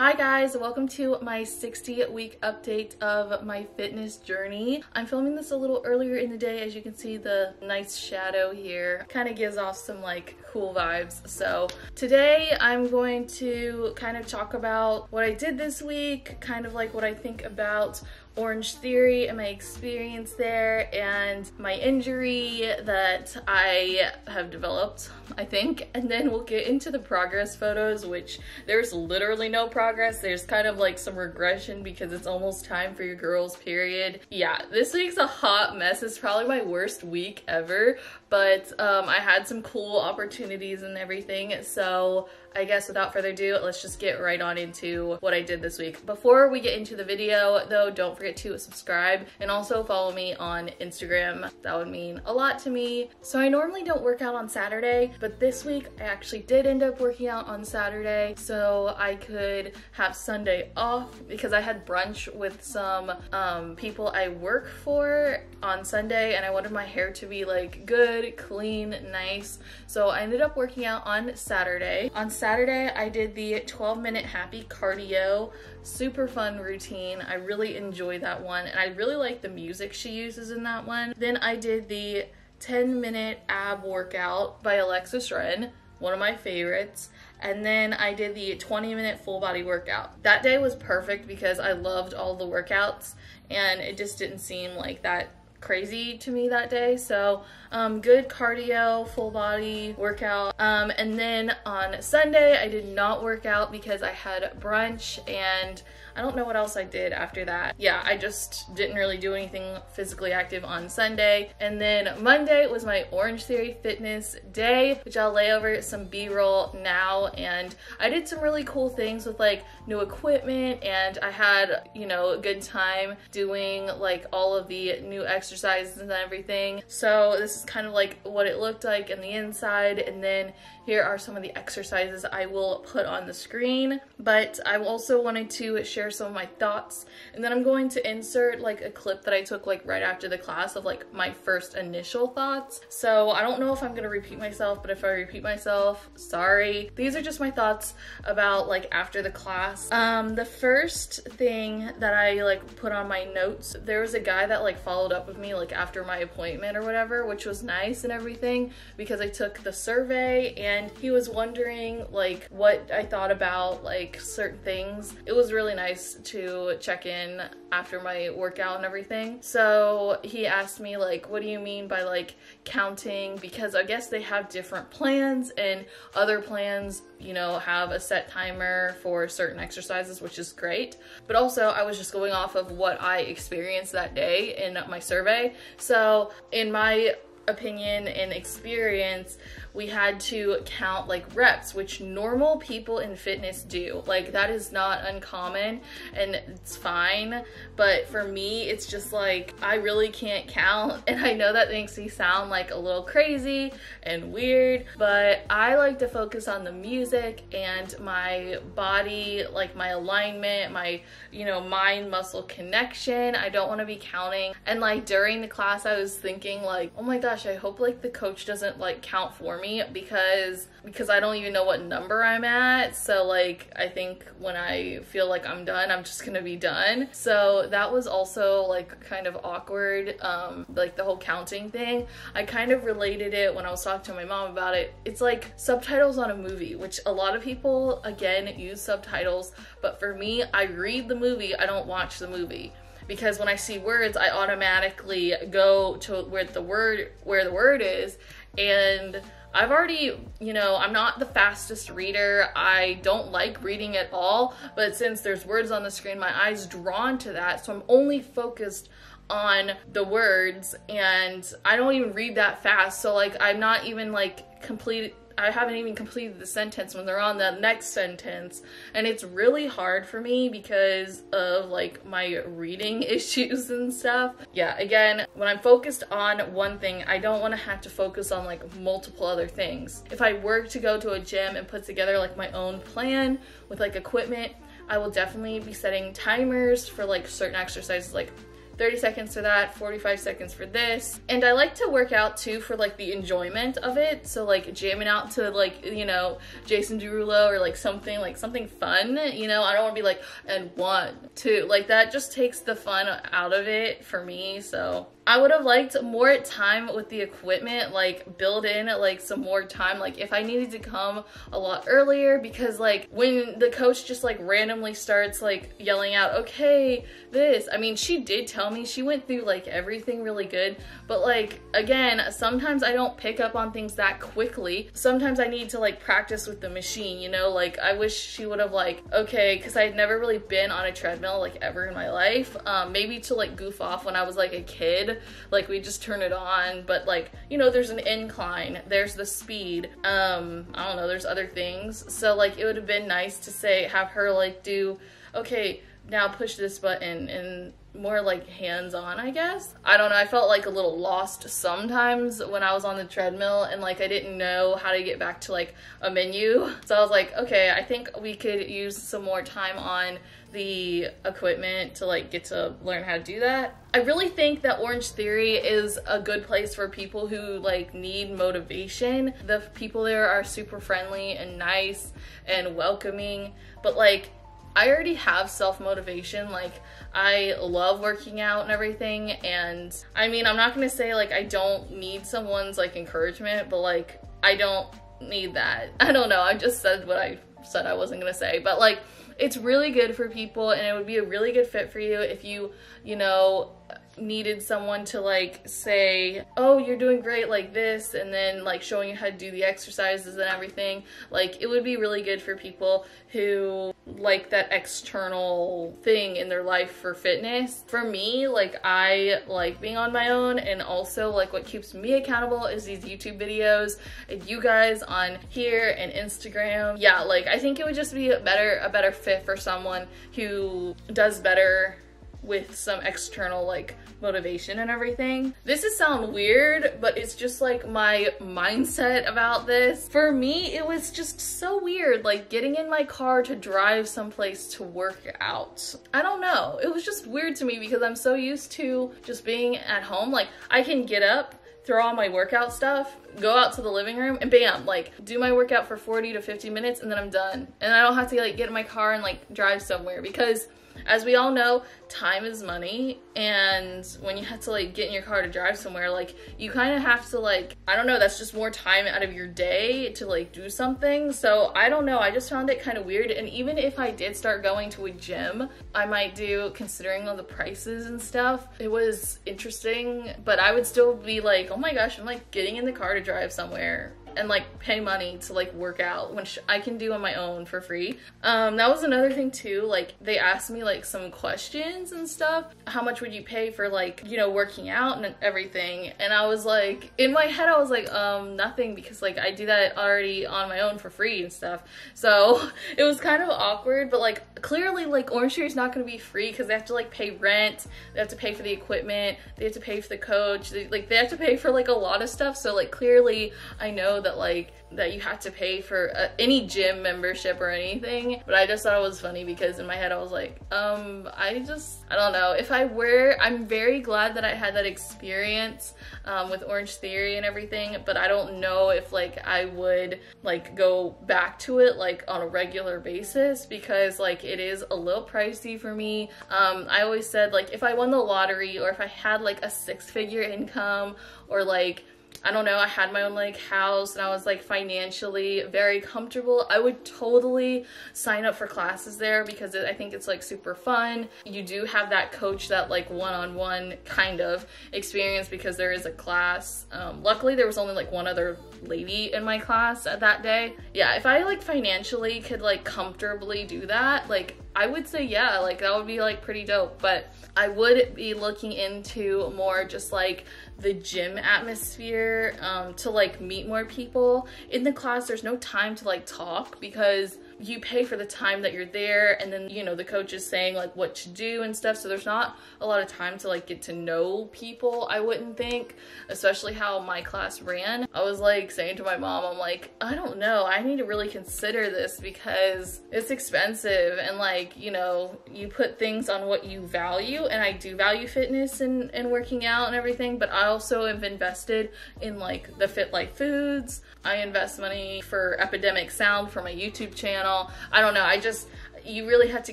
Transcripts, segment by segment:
Hi guys, welcome to my 60 week update of my fitness journey. I'm filming this a little earlier in the day as you can see the nice shadow here kind of gives off some like cool vibes. So today I'm going to kind of talk about what I did this week, kind of like what I think about Orange Theory and my experience there and my injury that I have developed, I think. And then we'll get into the progress photos, which there's literally no progress. There's kind of like some regression because it's almost time for your girls period. Yeah, this week's a hot mess. It's probably my worst week ever, but um, I had some cool opportunities and everything. So I guess without further ado, let's just get right on into what I did this week. Before we get into the video though, don't forget to subscribe and also follow me on Instagram. That would mean a lot to me. So I normally don't work out on Saturday, but this week I actually did end up working out on Saturday so I could have Sunday off because I had brunch with some um, people I work for on Sunday and I wanted my hair to be like good, clean, nice. So I ended up working out on Saturday. On Saturday, I did the 12 minute happy cardio, super fun routine. I really enjoy that one and I really like the music she uses in that one. Then I did the 10 minute ab workout by Alexis Ren, one of my favorites. And then I did the 20 minute full body workout. That day was perfect because I loved all the workouts and it just didn't seem like that crazy to me that day. So um, good cardio, full body workout. Um, and then on Sunday, I did not work out because I had brunch and I don't know what else I did after that. Yeah, I just didn't really do anything physically active on Sunday. And then Monday was my Orange Theory Fitness day, which I'll lay over some B-roll now. And I did some really cool things with like new equipment and I had, you know, a good time doing like all of the new exercises and everything. So this is kind of like what it looked like in the inside. And then here are some of the exercises I will put on the screen. But I also wanted to share some of my thoughts. And then I'm going to insert like a clip that I took like right after the class of like my first initial thoughts. So I don't know if I'm gonna repeat myself, but if I repeat myself, sorry. These are just my thoughts about like after the class. Um, the first thing that I like put on my notes, there was a guy that like followed up with me like after my appointment or whatever, which was nice and everything because I took the survey and he was wondering like what I thought about like certain things. It was really nice to check in after my workout and everything. So he asked me like, what do you mean by like counting? Because I guess they have different plans and other plans, you know, have a set timer for certain exercises, which is great. But also I was just going off of what I experienced that day in my survey. So in my opinion and experience, we had to count like reps, which normal people in fitness do. Like that is not uncommon and it's fine. But for me, it's just like, I really can't count. And I know that makes me sound like a little crazy and weird, but I like to focus on the music and my body, like my alignment, my, you know, mind muscle connection. I don't want to be counting. And like during the class, I was thinking like, oh my gosh, I hope like the coach doesn't like count for me because because I don't even know what number I'm at. So like I think when I feel like I'm done, I'm just gonna be done. So that was also like kind of awkward, um, like the whole counting thing. I kind of related it when I was talking to my mom about it. It's like subtitles on a movie, which a lot of people again use subtitles, but for me, I read the movie, I don't watch the movie because when I see words, I automatically go to where the word where the word is and I've already, you know, I'm not the fastest reader. I don't like reading at all, but since there's words on the screen, my eye's drawn to that. So I'm only focused on the words and I don't even read that fast. So like I'm not even like complete I haven't even completed the sentence when they're on the next sentence. And it's really hard for me because of like my reading issues and stuff. Yeah, again, when I'm focused on one thing, I don't want to have to focus on like multiple other things. If I were to go to a gym and put together like my own plan with like equipment, I will definitely be setting timers for like certain exercises like 30 seconds for that, 45 seconds for this. And I like to work out too for like the enjoyment of it. So like jamming out to like, you know, Jason Derulo or like something like something fun, you know, I don't want to be like, and one, two, like that just takes the fun out of it for me. So I would have liked more time with the equipment, like build in like some more time. Like if I needed to come a lot earlier because like when the coach just like randomly starts like yelling out, okay, this, I mean, she did tell me she went through like everything really good, but like again, sometimes I don't pick up on things that quickly. Sometimes I need to like practice with the machine, you know, like I wish she would have like, okay, cause I had never really been on a treadmill like ever in my life. Um, maybe to like goof off when I was like a kid like we just turn it on but like you know there's an incline there's the speed um i don't know there's other things. So like it would have been nice to say have her like do okay now push this button and more like hands-on I guess. I don't know, I felt like a little lost sometimes when I was on the treadmill and like I didn't know how to get back to like a menu. So I was like, okay, I think we could use some more time on the equipment to like get to learn how to do that. I really think that Orange Theory is a good place for people who like need motivation. The people there are super friendly and nice and welcoming, but like I already have self-motivation. Like I love working out and everything. And I mean, I'm not to say like I don't need someone's like encouragement, but like I don't need that. I don't know. I just said what I said I wasn't to say, but like it's really good for people and it would be a really good fit for you if you, you know, needed someone to like say, oh, you're doing great like this, and then like showing you how to do the exercises and everything. Like it would be really good for people who like that external thing in their life for fitness. For me, like I like being on my own and also like what keeps me accountable is these YouTube videos and you guys on here and Instagram. Yeah, like I think it would just be a better a better fit for someone who does better with some external like motivation and everything. This is sound weird, but it's just like my mindset about this. For me, it was just so weird, like getting in my car to drive someplace to work out. I don't know. It was just weird to me because I'm so used to just being at home. Like I can get up, throw on my workout stuff, go out to the living room and bam, like do my workout for 40 to 50 minutes and then I'm done. And I don't have to like get in my car and like drive somewhere because as we all know, time is money and when you have to like get in your car to drive somewhere, like you kind of have to like, I don't know, that's just more time out of your day to like do something. So I don't know, I just found it kind of weird. And even if I did start going to a gym, I might do considering all the prices and stuff. It was interesting, but I would still be like, oh my gosh, I'm like getting in the car to drive somewhere and like pay money to like work out which I can do on my own for free. Um, that was another thing too. Like they asked me like some questions and stuff. How much would you pay for like, you know, working out and everything? And I was like, in my head, I was like, um, nothing because like I do that already on my own for free and stuff. So it was kind of awkward, but like clearly like Orange Theory is not going to be free because they have to like pay rent, they have to pay for the equipment, they have to pay for the coach, they, like they have to pay for like a lot of stuff. So like clearly I know that like that you have to pay for uh, any gym membership or anything but i just thought it was funny because in my head i was like um i just i don't know. If i were i'm very glad that i had that experience um, with orange theory and everything but i don't know if like i would like go back to it like on a regular basis because like it is a little pricey for me. Um i always said like if i won the lottery or if i had like a six figure income or like I don't know, I had my own like house and I was like financially very comfortable, I would totally sign up for classes there because it, I think it's like super fun. You do have that coach that like one-on-one -on -one kind of experience because there is a class. Um, luckily there was only like one other lady in my class at that day. Yeah, if I like financially could like comfortably do that, like I would say yeah, like that would be like pretty dope. But I would be looking into more just like the gym atmosphere um, to like meet more people. In the class, there's no time to like talk because you pay for the time that you're there and then you know the coach is saying like what to do and stuff. So there's not a lot of time to like get to know people I wouldn't think especially how my class ran. I was like saying to my mom I'm like I don't know. I need to really consider this because it's expensive and like you know you put things on what you value and I do value fitness and, and working out and everything but I also have invested in like the Fit Life Foods. I invest money for Epidemic Sound for my YouTube channel. I don't know. I just you really have to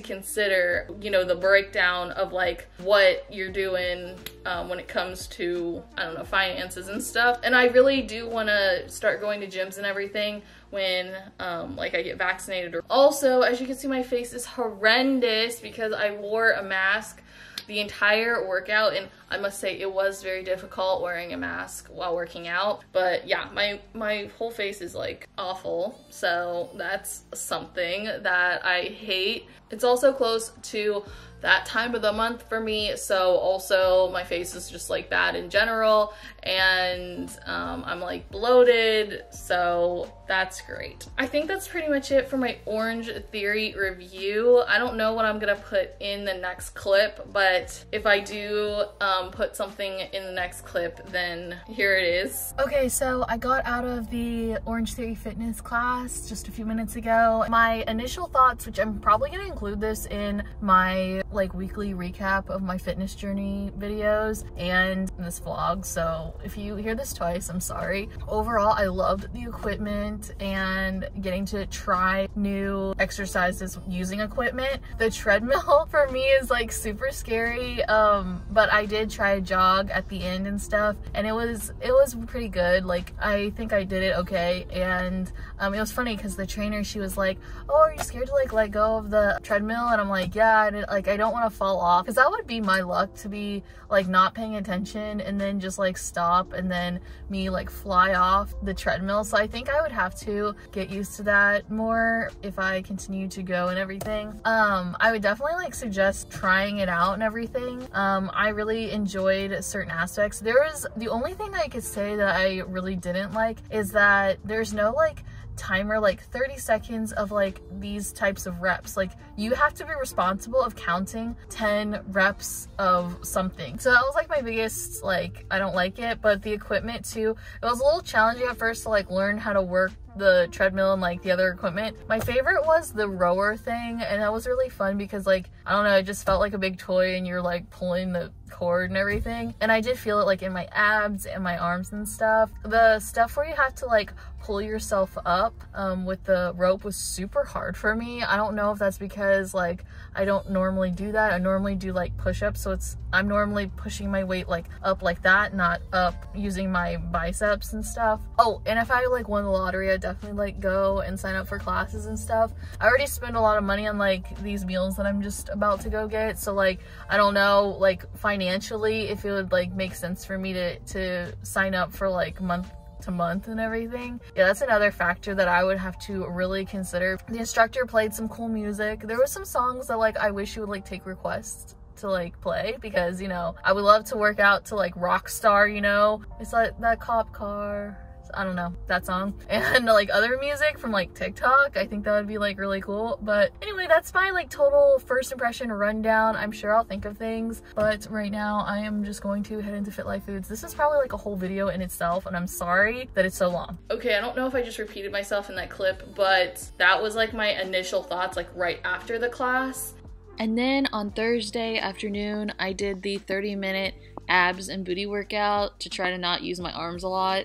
consider, you know, the breakdown of like what you're doing um, when it comes to, I don't know, finances and stuff. And I really do want to start going to gyms and everything when um, like I get vaccinated. Also, as you can see, my face is horrendous because I wore a mask the entire workout and I must say it was very difficult wearing a mask while working out but yeah my my whole face is like awful so that's something that I hate it's also close to that time of the month for me. So also my face is just like bad in general and um, I'm like bloated. So that's great. I think that's pretty much it for my Orange Theory review. I don't know what I'm gonna put in the next clip, but if I do um, put something in the next clip, then here it is. Okay, so I got out of the Orange Theory Fitness class just a few minutes ago. My initial thoughts, which I'm probably gonna include this in my like weekly recap of my fitness journey videos and this vlog. So if you hear this twice, I'm sorry. Overall, I loved the equipment and getting to try new exercises using equipment. The treadmill for me is like super scary. Um, but I did try to jog at the end and stuff and it was, it was pretty good. Like I think I did it okay. And um, it was funny because the trainer, she was like, oh, are you scared to like let go of the treadmill? And I'm like, yeah, I like I don't want to fall off because that would be my luck to be like not paying attention and then just like stop and then me like fly off the treadmill. So I think I would have to get used to that more if I continue to go and everything. Um, I would definitely like suggest trying it out and everything. Um, I really enjoyed certain aspects. There is the only thing I could say that I really didn't like is that there's no like timer like 30 seconds of like these types of reps. Like you have to be responsible of counting 10 reps of something. So that was like my biggest like i don't like it but the equipment too. It was a little challenging at first to like learn how to work the treadmill and like the other equipment. My favorite was the rower thing and that was really fun because like, I don't know, it just felt like a big toy and you're like pulling the cord and everything. And I did feel it like in my abs and my arms and stuff. The stuff where you have to like pull yourself up um, with the rope was super hard for me. I don't know if that's because like I don't normally do that. I normally do like push-ups so it's I'm normally pushing my weight like up like that not up using my biceps and stuff. Oh and if I like won the lottery I'd definitely like go and sign up for classes and stuff. I already spent a lot of money on like these meals that I'm just about to go get so like I don't know like financially if it would like make sense for me to to sign up for like month to month and everything. Yeah, that's another factor that I would have to really consider. The instructor played some cool music. There were some songs that like I wish you would like take requests to like play because you know I would love to work out to like rock star you know it's like that cop car I don't know, that song. And like other music from like TikTok, I think that would be like really cool. But anyway, that's my like total first impression rundown. I'm sure I'll think of things, but right now I am just going to head into Fit Life Foods. This is probably like a whole video in itself and I'm sorry that it's so long. Okay, I don't know if I just repeated myself in that clip, but that was like my initial thoughts like right after the class. And then on Thursday afternoon, I did the 30 minute abs and booty workout to try to not use my arms a lot.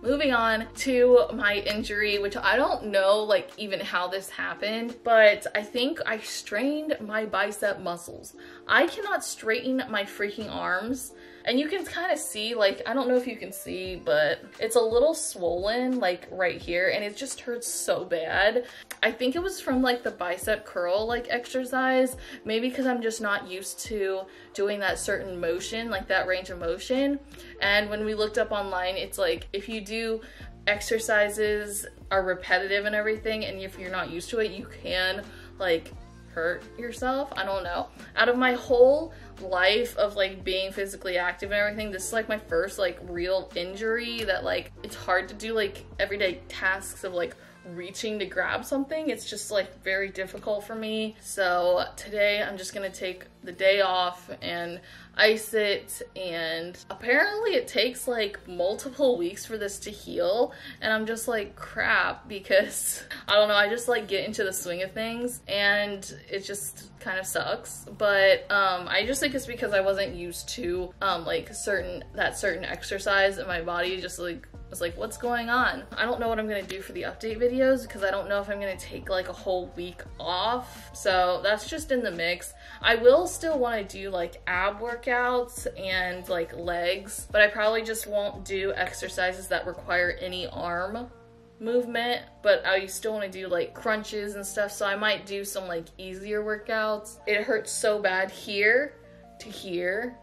Moving on to my injury, which I don't know like even how this happened, but I think I strained my bicep muscles. I cannot straighten my freaking arms and you can kind of see like, I don't know if you can see, but it's a little swollen like right here and it just hurts so bad. I think it was from like the bicep curl like exercise, maybe because I'm just not used to doing that certain motion, like that range of motion. And when we looked up online, it's like if you do exercises are repetitive and everything, and if you're not used to it, you can like hurt yourself. I don't know. Out of my whole life of like being physically active and everything, this is like my first like real injury that like it's hard to do like everyday tasks of like reaching to grab something. It's just like very difficult for me. So today I'm just gonna take the day off and ice it and apparently it takes like multiple weeks for this to heal and I'm just like crap because I don't know I just like get into the swing of things and it just kind of sucks but um I just think it's because I wasn't used to um like certain that certain exercise and my body just like was like, what's going on? I don't know what I'm gonna do for the update videos because I don't know if I'm gonna take like a whole week off. So that's just in the mix. I will still wanna do like ab workouts and like legs, but I probably just won't do exercises that require any arm movement, but I still want to do like crunches and stuff, so I might do some like easier workouts. It hurts so bad here to here,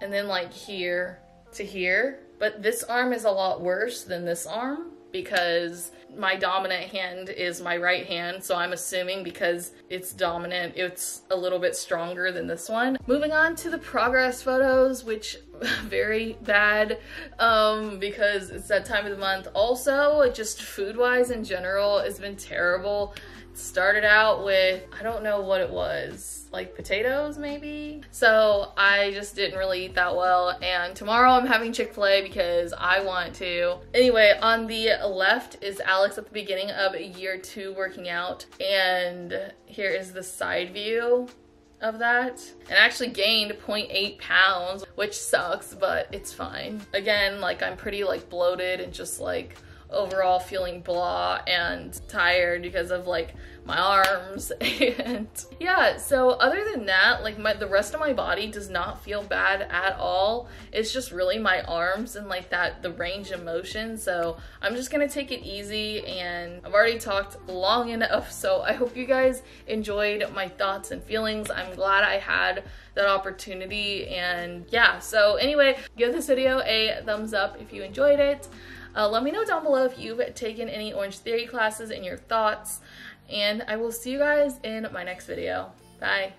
and then like here to here, but this arm is a lot worse than this arm because my dominant hand is my right hand, so I'm assuming because it's dominant, it's a little bit stronger than this one. Moving on to the progress photos, which very bad um, because it's that time of the month. Also, just food-wise in general, it's been terrible. Started out with, I don't know what it was, like potatoes maybe? So I just didn't really eat that well. And tomorrow I'm having Chick-fil-A because I want to. Anyway, on the left is Alex at the beginning of year two working out. And here is the side view of that and actually gained 0.8 pounds which sucks but it's fine again like i'm pretty like bloated and just like overall feeling blah and tired because of like my arms. And yeah so other than that like my the rest of my body does not feel bad at all. It's just really my arms and like that the range of motion. So I'm just gonna take it easy and I've already talked long enough so I hope you guys enjoyed my thoughts and feelings. I'm glad I had that opportunity and yeah so anyway give this video a thumbs up if you enjoyed it uh, let me know down below if you've taken any Orange Theory classes and your thoughts. And I will see you guys in my next video. Bye.